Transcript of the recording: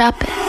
drop it.